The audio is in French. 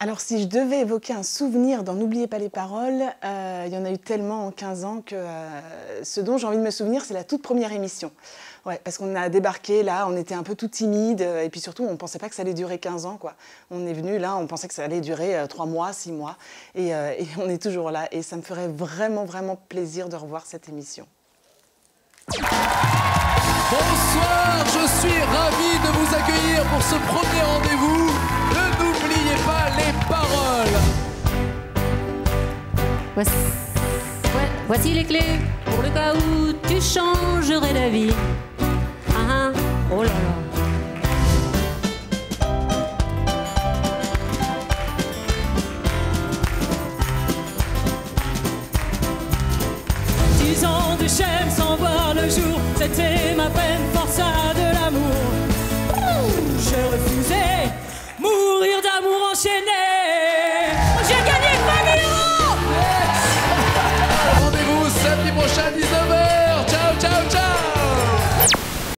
Alors si je devais évoquer un souvenir dans N'oubliez pas les paroles, euh, il y en a eu tellement en 15 ans que euh, ce dont j'ai envie de me souvenir, c'est la toute première émission. Ouais, parce qu'on a débarqué là, on était un peu tout timide, euh, et puis surtout on ne pensait pas que ça allait durer 15 ans. Quoi. On est venu là, on pensait que ça allait durer 3 mois, 6 mois, et, on est toujours là. Et ça me ferait vraiment, vraiment plaisir de revoir cette émission. Bonsoir, je suis ravi de vous accueillir pour ce premier rendez-vous Voici, les clés pour le cas où tu changerais d'avis. Ah, ah, oh là là. Dix ans de chaîne sans voir le jour, c'était